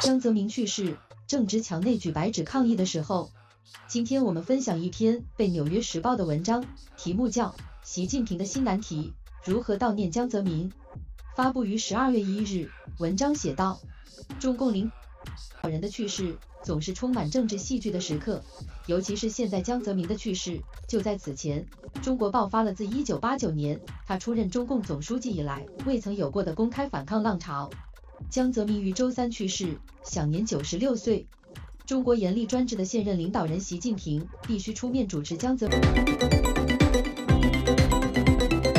江泽民去世，正值墙内举白纸抗议的时候。今天我们分享一篇被《纽约时报》的文章，题目叫《习近平的新难题：如何悼念江泽民》，发布于十二月一日。文章写道：中共领导人的去世总是充满政治戏剧的时刻，尤其是现在江泽民的去世就在此前，中国爆发了自一九八九年他出任中共总书记以来未曾有过的公开反抗浪潮。江泽民于周三去世，享年九十六岁。中国严厉专制的现任领导人习近平必须出面主持江泽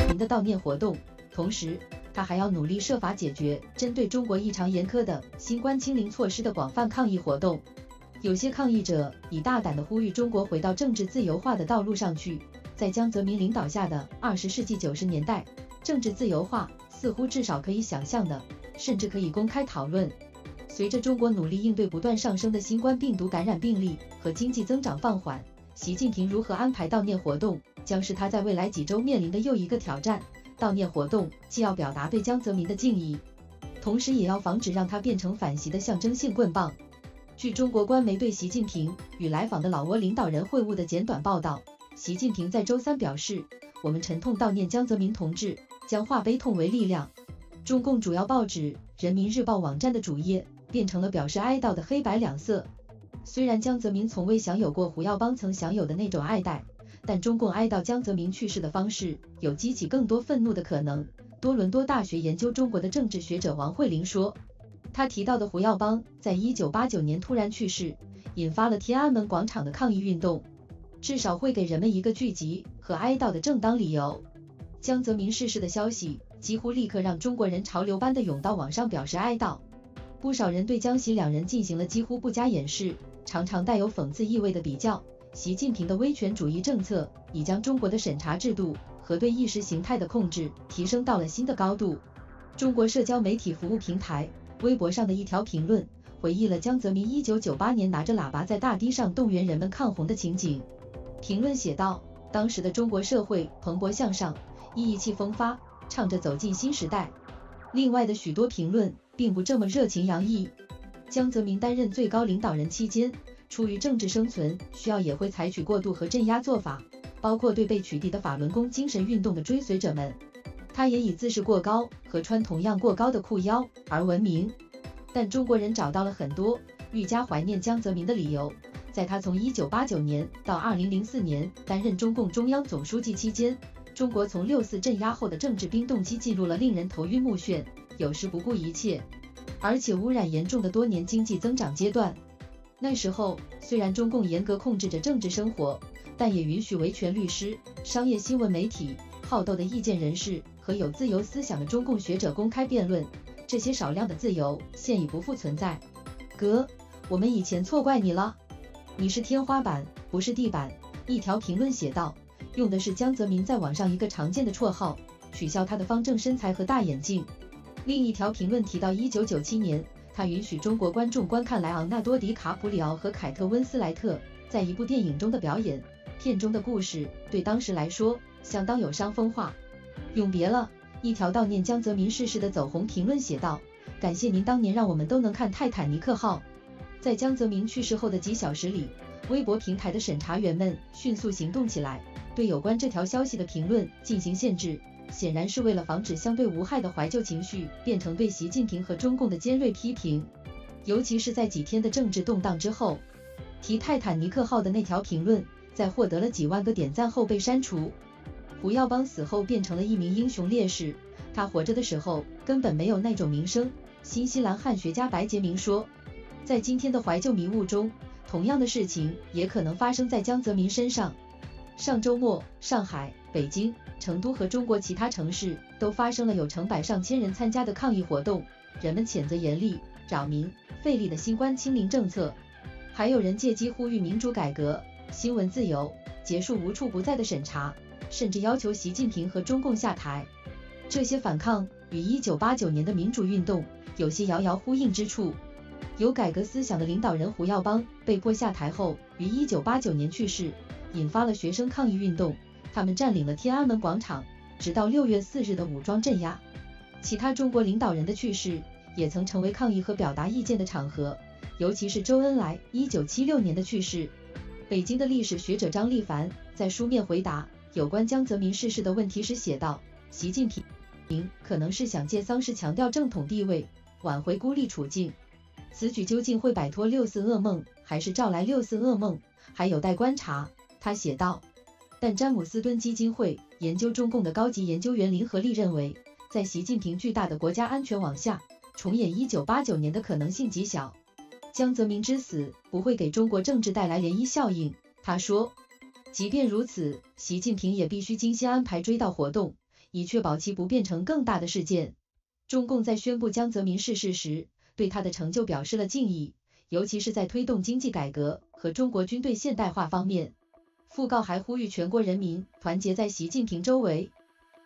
民的悼念活动，同时他还要努力设法解决针对中国异常严苛的新冠清零措施的广泛抗议活动。有些抗议者已大胆地呼吁中国回到政治自由化的道路上去。在江泽民领导下的二十世纪九十年代，政治自由化似乎至少可以想象的，甚至可以公开讨论。随着中国努力应对不断上升的新冠病毒感染病例和经济增长放缓，习近平如何安排悼念活动，将是他在未来几周面临的又一个挑战。悼念活动既要表达对江泽民的敬意，同时也要防止让他变成反习的象征性棍棒。据中国官媒对习近平与来访的老挝领导人会晤的简短报道，习近平在周三表示：“我们沉痛悼念江泽民同志，将化悲痛为力量。”中共主要报纸《人民日报》网站的主页。变成了表示哀悼的黑白两色。虽然江泽民从未享有过胡耀邦曾享有的那种爱戴，但中共哀悼江泽民去世的方式有激起更多愤怒的可能。多伦多大学研究中国的政治学者王慧玲说，他提到的胡耀邦在一九八九年突然去世，引发了天安门广场的抗议运动，至少会给人们一个聚集和哀悼的正当理由。江泽民逝世的消息几乎立刻让中国人潮流般的涌到网上表示哀悼。不少人对江习两人进行了几乎不加掩饰、常常带有讽刺意味的比较。习近平的威权主义政策已将中国的审查制度和对意识形态的控制提升到了新的高度。中国社交媒体服务平台微博上的一条评论回忆了江泽民1998年拿着喇叭在大堤上动员人们抗洪的情景。评论写道：“当时的中国社会蓬勃向上，意气风发，唱着走进新时代。”另外的许多评论。并不这么热情洋溢。江泽民担任最高领导人期间，出于政治生存需要，也会采取过度和镇压做法，包括对被取缔的法轮功精神运动的追随者们。他也以自视过高和穿同样过高的裤腰而闻名。但中国人找到了很多愈加怀念江泽民的理由。在他从1989年到2004年担任中共中央总书记期间，中国从六四镇压后的政治冰冻期进入了令人头晕目眩。有时不顾一切，而且污染严重的多年经济增长阶段。那时候，虽然中共严格控制着政治生活，但也允许维权律师、商业新闻媒体、好斗的意见人士和有自由思想的中共学者公开辩论。这些少量的自由现已不复存在。哥，我们以前错怪你了，你是天花板，不是地板。一条评论写道，用的是江泽民在网上一个常见的绰号，取笑他的方正身材和大眼镜。另一条评论提到，一九九七年，他允许中国观众观看莱昂纳多·迪卡普里奥和凯特·温斯莱特在一部电影中的表演。片中的故事对当时来说相当有伤风化。永别了，一条悼念江泽民逝世的走红评论写道：“感谢您当年让我们都能看泰坦尼克号。”在江泽民去世后的几小时里，微博平台的审查员们迅速行动起来，对有关这条消息的评论进行限制。显然是为了防止相对无害的怀旧情绪变成对习近平和中共的尖锐批评，尤其是在几天的政治动荡之后，提泰坦尼克号的那条评论在获得了几万个点赞后被删除。胡耀邦死后变成了一名英雄烈士，他活着的时候根本没有那种名声。新西兰汉学家白杰明说，在今天的怀旧迷雾中，同样的事情也可能发生在江泽民身上。上周末，上海。北京、成都和中国其他城市都发生了有成百上千人参加的抗议活动，人们谴责严厉、扰民、费力的新冠清零政策，还有人借机呼吁民主改革、新闻自由，结束无处不在的审查，甚至要求习近平和中共下台。这些反抗与1989年的民主运动有些遥遥呼应之处。有改革思想的领导人胡耀邦被迫下台后，于1989年去世，引发了学生抗议运动，他们占领了天安门广场，直到6月4日的武装镇压。其他中国领导人的去世也曾成为抗议和表达意见的场合，尤其是周恩来1976年的去世。北京的历史学者张立凡在书面回答有关江泽民逝世的问题时写道：“习近平。”可能是想借丧事强调正统地位，挽回孤立处境。此举究竟会摆脱六四噩梦，还是招来六四噩梦，还有待观察。他写道。但詹姆斯敦基金会研究中共的高级研究员林和利认为，在习近平巨大的国家安全网下，重演一九八九年的可能性极小。江泽民之死不会给中国政治带来涟漪效应。他说，即便如此，习近平也必须精心安排追悼活动。以确保其不变成更大的事件。中共在宣布江泽民逝世时，对他的成就表示了敬意，尤其是在推动经济改革和中国军队现代化方面。讣告还呼吁全国人民团结在习近平周围。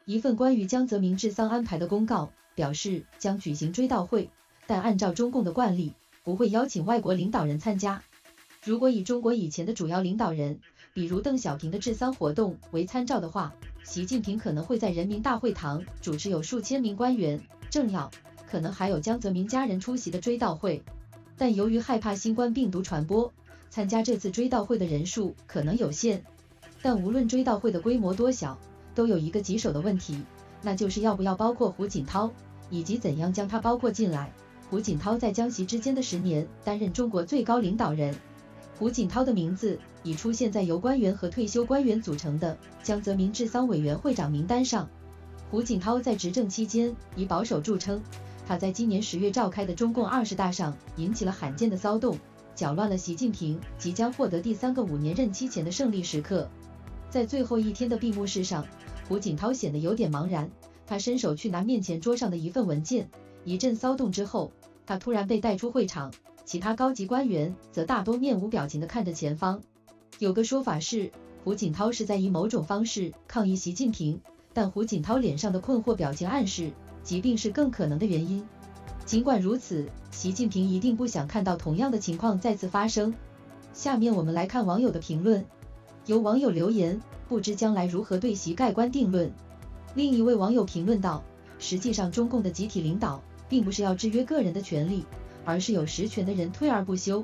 一份关于江泽民治丧安排的公告表示，将举行追悼会，但按照中共的惯例，不会邀请外国领导人参加。如果以中国以前的主要领导人，比如邓小平的治丧活动为参照的话，习近平可能会在人民大会堂主持有数千名官员、政要，可能还有江泽民家人出席的追悼会。但由于害怕新冠病毒传播，参加这次追悼会的人数可能有限。但无论追悼会的规模多小，都有一个棘手的问题，那就是要不要包括胡锦涛，以及怎样将他包括进来。胡锦涛在江习之间的十年担任中国最高领导人。胡锦涛的名字已出现在由官员和退休官员组成的江泽民治丧委员会长名单上。胡锦涛在执政期间以保守著称，他在今年十月召开的中共二十大上引起了罕见的骚动，搅乱了习近平即将获得第三个五年任期前的胜利时刻。在最后一天的闭幕式上，胡锦涛显得有点茫然，他伸手去拿面前桌上的一份文件，一阵骚动之后，他突然被带出会场。其他高级官员则大多面无表情地看着前方。有个说法是，胡锦涛是在以某种方式抗议习近平，但胡锦涛脸上的困惑表情暗示，疾病是更可能的原因。尽管如此，习近平一定不想看到同样的情况再次发生。下面我们来看网友的评论。有网友留言：不知将来如何对习盖棺定论。另一位网友评论道：实际上，中共的集体领导并不是要制约个人的权利。而是有实权的人退而不休。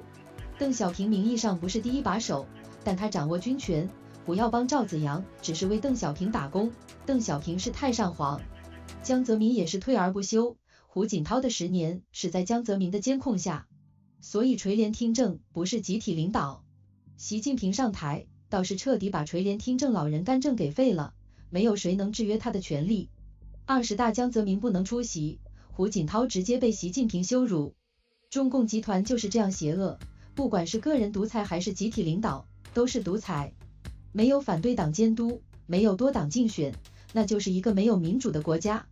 邓小平名义上不是第一把手，但他掌握军权。胡耀邦、赵子阳只是为邓小平打工，邓小平是太上皇。江泽民也是退而不休。胡锦涛的十年是在江泽民的监控下，所以垂帘听政不是集体领导。习近平上台倒是彻底把垂帘听政老人干政给废了，没有谁能制约他的权利。二十大江泽民不能出席，胡锦涛直接被习近平羞辱。中共集团就是这样邪恶，不管是个人独裁还是集体领导，都是独裁。没有反对党监督，没有多党竞选，那就是一个没有民主的国家。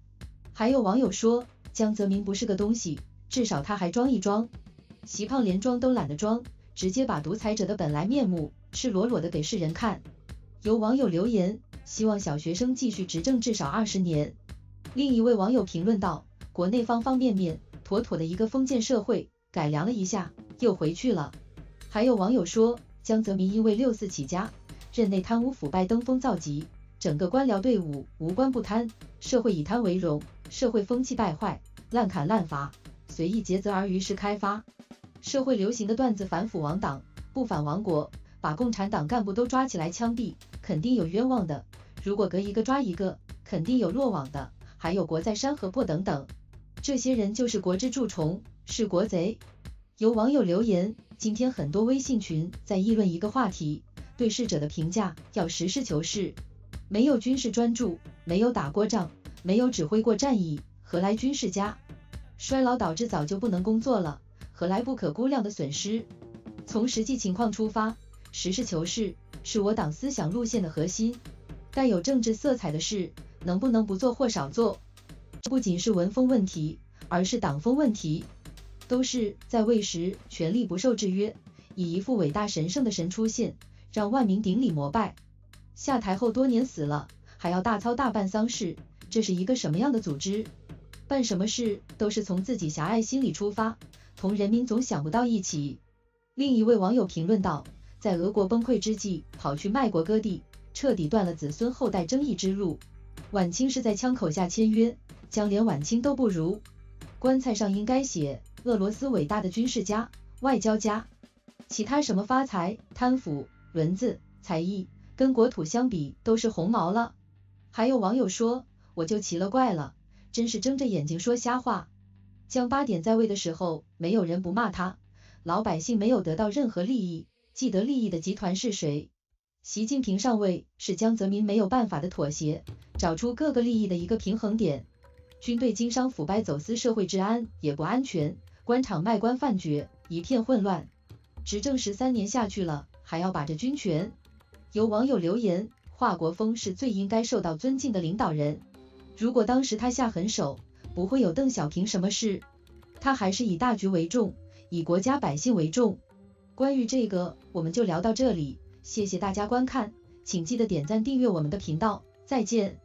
还有网友说，江泽民不是个东西，至少他还装一装。习胖连装都懒得装，直接把独裁者的本来面目赤裸裸的给世人看。有网友留言，希望小学生继续执政至少二十年。另一位网友评论道，国内方方面面。妥妥的一个封建社会，改良了一下又回去了。还有网友说，江泽民因为六四起家，任内贪污腐败登峰造极，整个官僚队伍无官不贪，社会以贪为荣，社会风气败坏，滥砍滥伐，随意竭泽而渔时开发。社会流行的段子反腐亡党，不反亡国，把共产党干部都抓起来枪毙，肯定有冤枉的；如果隔一个抓一个，肯定有落网的，还有国在山河破等等。这些人就是国之蛀虫，是国贼。有网友留言，今天很多微信群在议论一个话题，对逝者的评价要实事求是。没有军事专注，没有打过仗，没有指挥过战役，何来军事家？衰老导致早就不能工作了，何来不可估量的损失？从实际情况出发，实事求是是我党思想路线的核心。带有政治色彩的事，能不能不做或少做？这不仅是文风问题，而是党风问题。都是在位时权力不受制约，以一副伟大神圣的神出现，让万民顶礼膜拜。下台后多年死了，还要大操大办丧事，这是一个什么样的组织？办什么事都是从自己狭隘心理出发，同人民总想不到一起。另一位网友评论道，在俄国崩溃之际，跑去卖国割地，彻底断了子孙后代争议之路。晚清是在枪口下签约，将连晚清都不如。棺材上应该写俄罗斯伟大的军事家、外交家，其他什么发财、贪腐、轮子、才艺，跟国土相比都是红毛了。还有网友说，我就奇了怪了，真是睁着眼睛说瞎话。江八点在位的时候，没有人不骂他。老百姓没有得到任何利益，既得利益的集团是谁？习近平上位是江泽民没有办法的妥协，找出各个利益的一个平衡点。军队经商腐败走私，社会治安也不安全，官场卖官饭绝，一片混乱。执政十三年下去了，还要把着军权？有网友留言，华国锋是最应该受到尊敬的领导人。如果当时他下狠手，不会有邓小平什么事。他还是以大局为重。以国家百姓为重。关于这个，我们就聊到这里，谢谢大家观看，请记得点赞订阅我们的频道，再见。